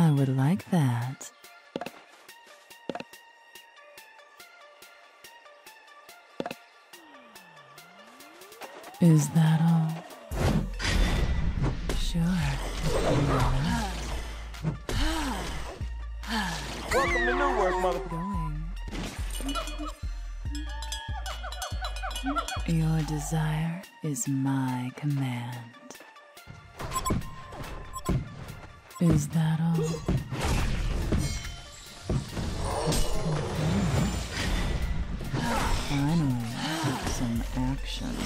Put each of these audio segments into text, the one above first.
I would like that. Is that all? Sure. Welcome to Newerth, motherfucker. Your desire is my command. Is that all? Finally, some action.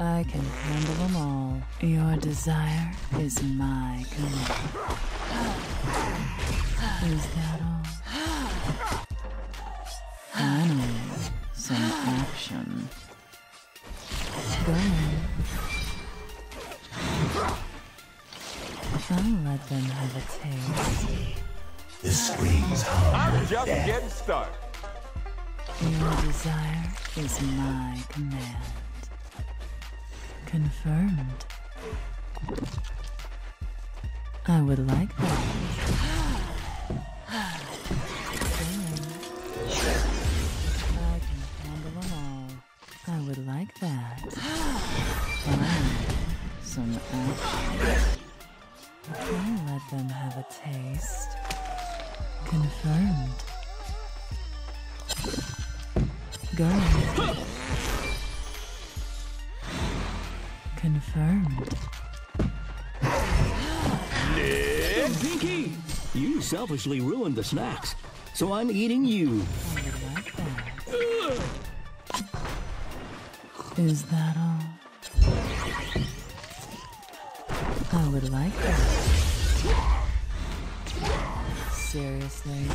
I can handle them all. Your desire is my command. Is that all? Finally, some action. Go on. I'll let them have a taste. The screams hum I'm just death. getting started. Your desire is my command. Confirmed. I would like that. I can handle them all. I would like that. Fine. Some action. I'll let them have a taste. Confirmed. Go. Confirmed. Pinky! You selfishly ruined the snacks, so I'm eating you. Oh, I would like that. Is that all? I would like that. Seriously?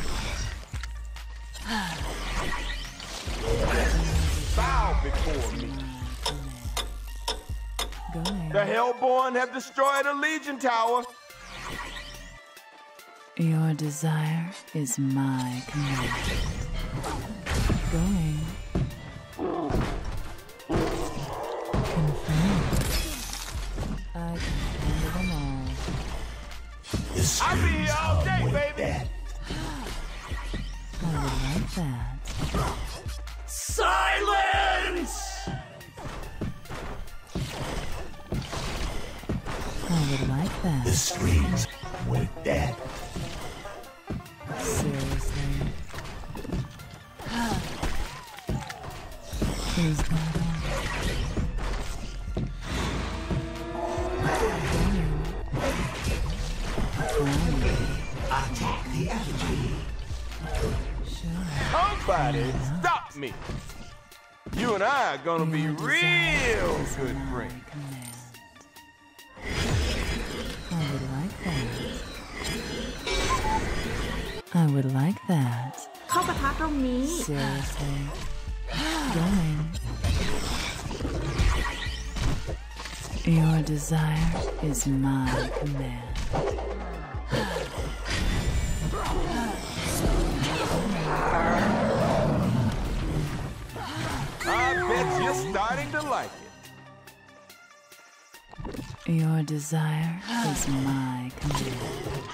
Bow before me. Going. The Hellborn have destroyed a Legion Tower. Your desire is my command. Going. The I'll be here all day, baby. death. I would like that. Silence! I would like The that. screams hum with death. Seriously. Is that all? Attack the effigy. Sure. Somebody stop me. You and I are gonna be Your desire real is good my friends. command. I would like that. I would like that. เข้าปะทะตรงนี้ Seriously. Going. Your desire is my command. Starting to like it. Your desire is my command.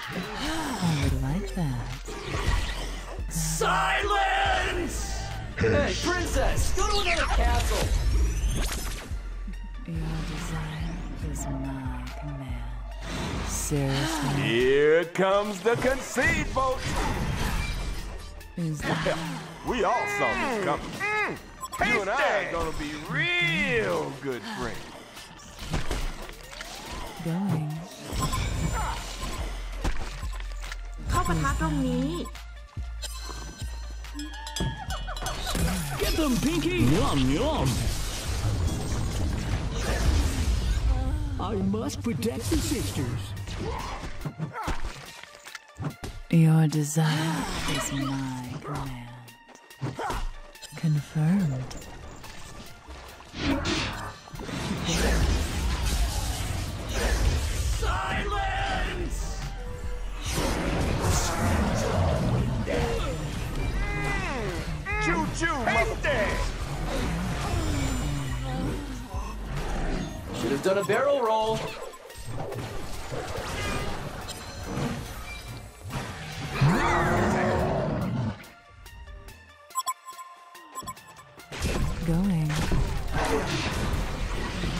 I would like that. Silence! Hey, princess, go to another castle! Your desire is my command. Seriously. Here comes the concede vote. Is that We all saw this coming. You and I are gonna be real good friends. going? เข้าปะทะตรงนี้ Get them, Pinky! Yum, yum! I must protect the sisters. Your desire is my command. Confirmed. Silence! Choo choo. Should have done a barrel roll.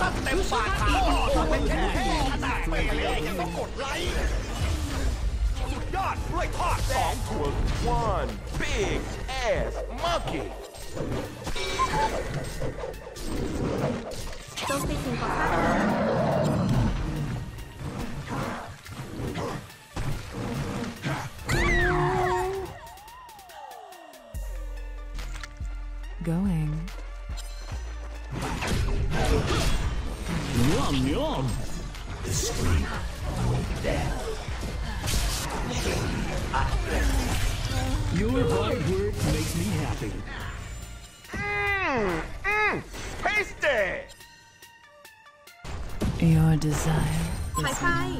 ตั้งเต็มปากขาโคตรเลยเป็นแค่ขนาดเปเล่ยังต้องกดไลค์สุดยอดกล้วยทอดแดงถั่ว one big ass monkey. โจมตีสิ่งก่อนค่ะ on! The screen of death. Your hard work makes me happy. Mmm! Mmm! Tasty! Your desire is I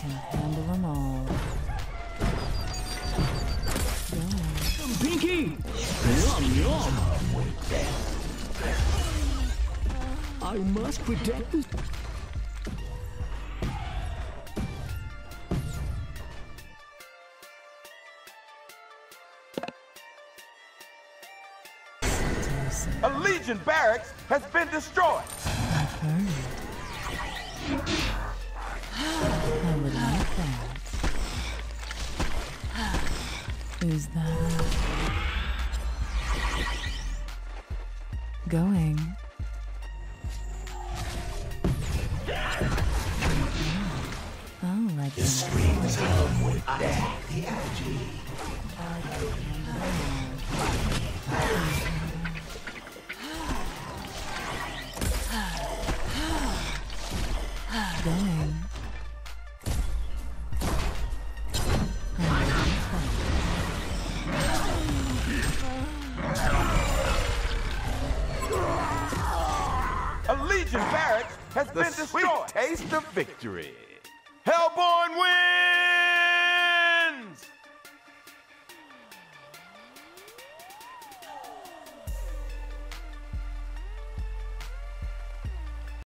can handle them all. Pinky! Yum, yum! I must protect this. A Legion barracks has been destroyed. Confirmed. I would like that. Is that going? Strings with death. The effigy. A Legion barracks has been destroyed. Sweet taste of victory. Hellborn wins!